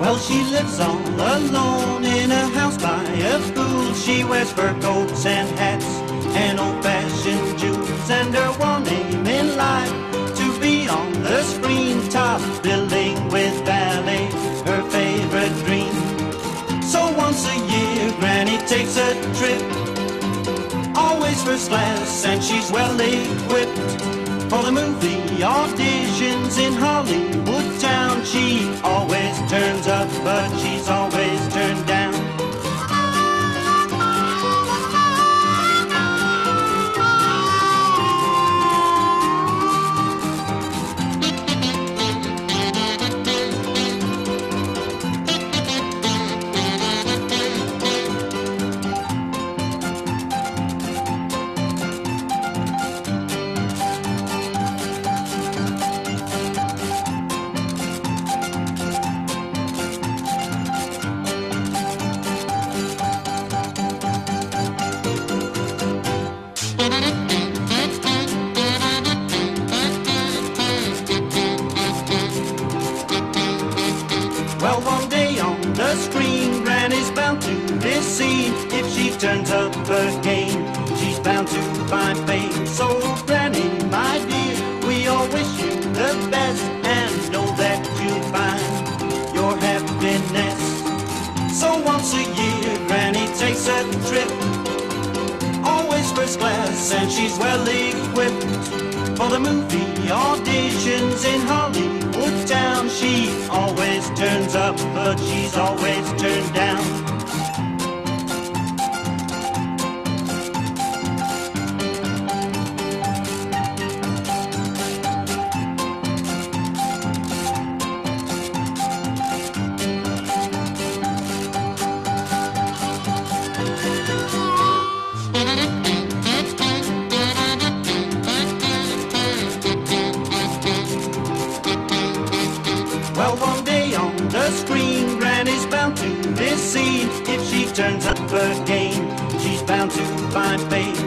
Well, she lives all alone in a house by a pool. She wears fur coats and hats and old-fashioned jewels, and her one aim in life to be on the screen, top billing with ballet, her favorite dream. So once a year, Granny takes a trip, always first class, and she's well equipped for the movie auditions in Hollywood town. She always turns up, but she's turns up again, she's bound to find fame. So, Granny, my dear, we all wish you the best and know that you'll find your happiness. So, once a year, Granny takes a trip, always first class, and she's well equipped for the movie auditions in Hollywood town. She always turns up, but she's always turned down. Well, one day on the screen, Granny's bound to be seen. If she turns up again, she's bound to find fame.